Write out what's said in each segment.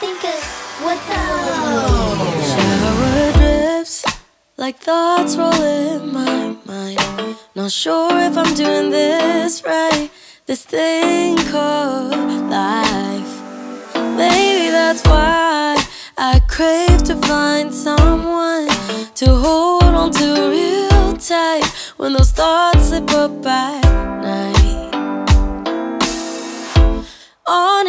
thinkers, what's up? Shower drips like thoughts roll in my mind. Not sure if I'm doing this right. This thing called life. Maybe that's why I crave to find someone to hold on to real tight when those thoughts slip up at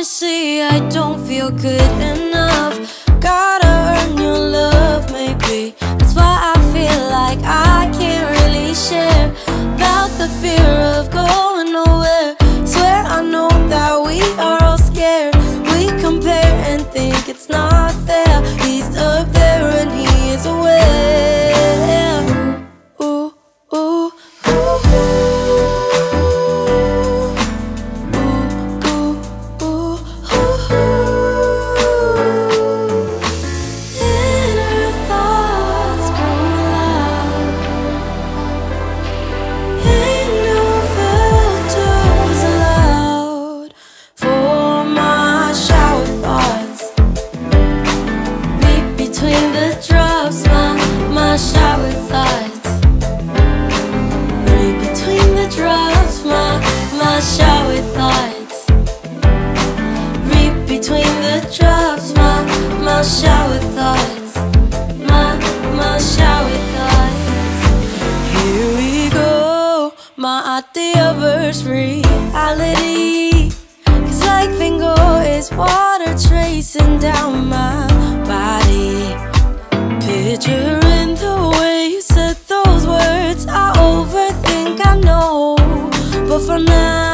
Honestly, I don't feel good enough. Gotta earn your love, maybe. That's why I feel like I can't really share about the fear of going nowhere. Swear I know that we are all scared. We compare and think it's not my shower thoughts. My shower thoughts. Here we go, my at verse reality. Cause like Fingo is water tracing down my body. Picturing the way you said those words, I overthink, I know. But for now,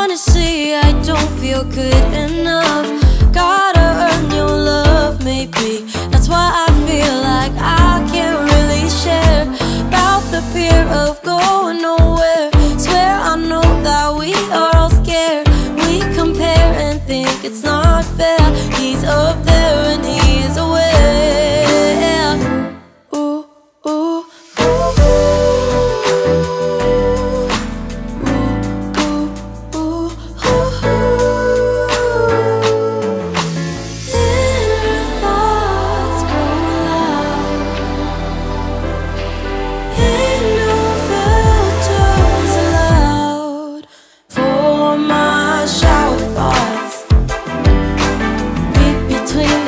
Honestly, I don't feel good enough. Gotta earn your love, maybe. That's why I feel like I can't really share about the fear of